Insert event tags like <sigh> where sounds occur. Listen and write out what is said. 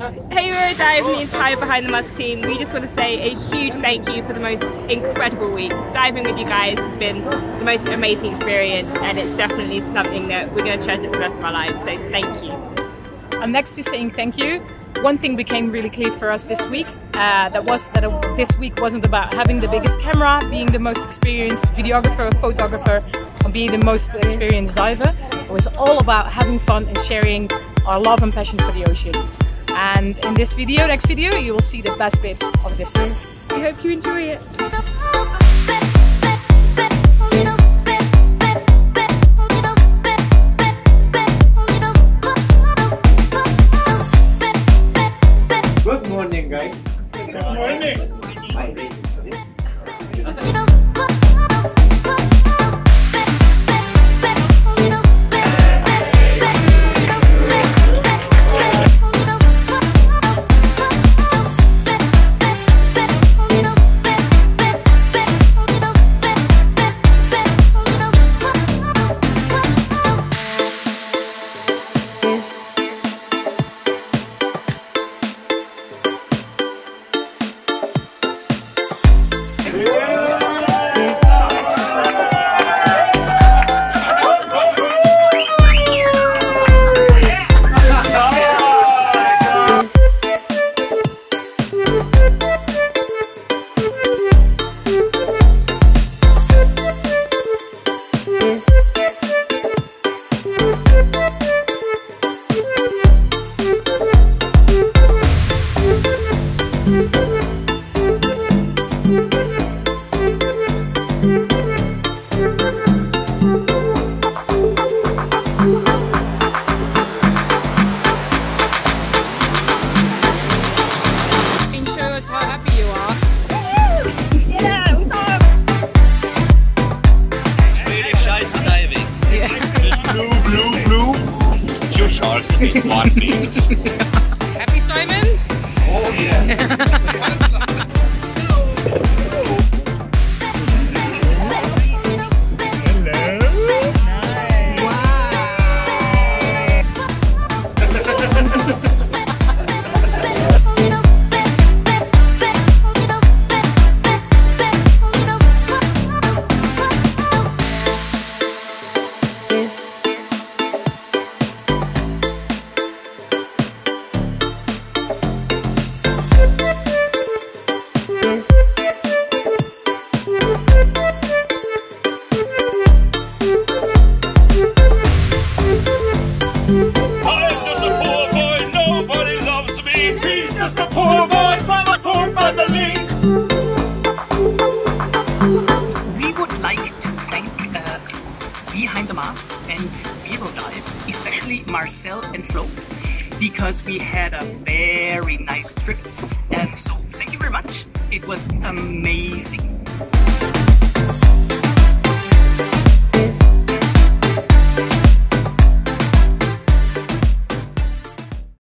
Hey Wirodive and the entire Behind the Mask team, we just want to say a huge thank you for the most incredible week. Diving with you guys has been the most amazing experience and it's definitely something that we're going to treasure for the rest of our lives, so thank you. And next to saying thank you, one thing became really clear for us this week, uh, that was that uh, this week wasn't about having the biggest camera, being the most experienced videographer, photographer, or being the most experienced diver. It was all about having fun and sharing our love and passion for the ocean. And in this video, next video, you will see the best bits of this trip. We hope you enjoy it. Good morning, guys. Good morning. My name is this. Sharks in one thing. Happy, Simon? <laughs> Oh yeah. <laughs> I'm just a poor boy, nobody loves me. He's just a poor boy from a poor family. We would like to thank uh, Behind the Mask and Wirodive, especially Marcel and Flo, because we had a very nice trip. And so thank you very much. It was amazing.